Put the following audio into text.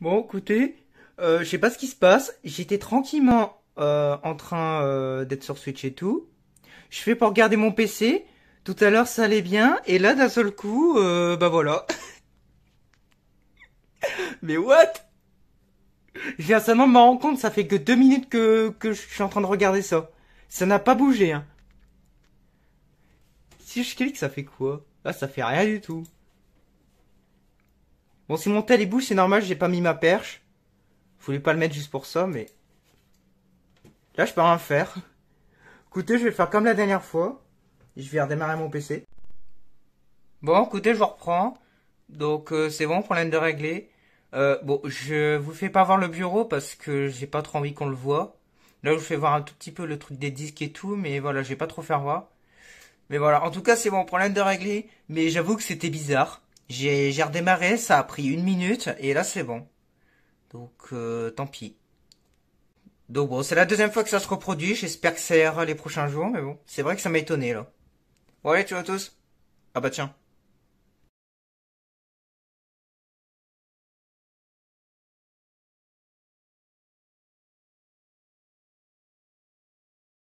Bon, écoutez, euh, je sais pas ce qui se passe. J'étais tranquillement euh, en train euh, d'être sur Switch et tout. Je fais pour regarder mon PC. Tout à l'heure, ça allait bien. Et là, d'un seul coup, bah voilà. Mais what? Viens seulement de me rendre compte, ça fait que deux minutes que, que je suis en train de regarder ça. Ça n'a pas bougé, hein. Si je clique, ça fait quoi? Là, ça fait rien du tout. Bon, si mon tel il bouge, c'est normal, j'ai pas mis ma perche. Je voulais pas le mettre juste pour ça, mais... Là, je peux rien faire. Écoutez, je vais faire comme la dernière fois. Je vais redémarrer mon PC. Bon, écoutez, je reprends. Donc, euh, c'est bon, problème de régler. Euh, bon, je vous fais pas voir le bureau parce que j'ai pas trop envie qu'on le voit. Là, je vous fais voir un tout petit peu le truc des disques et tout, mais voilà, je vais pas trop faire voir. Mais voilà, en tout cas, c'est bon, problème de régler. Mais j'avoue que c'était bizarre. J'ai, redémarré, ça a pris une minute, et là, c'est bon. Donc, euh, tant pis. Donc bon, c'est la deuxième fois que ça se reproduit. J'espère que ça ira les prochains jours, mais bon, c'est vrai que ça m'a étonné, là. Bon, allez, tu vois tous. Ah bah tiens.